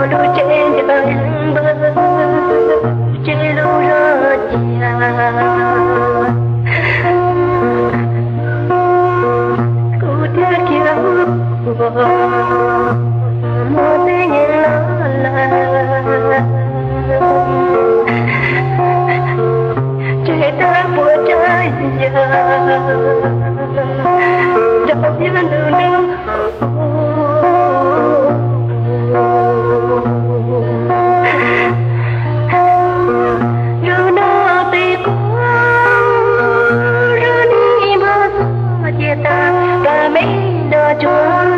भूलू जे ódio.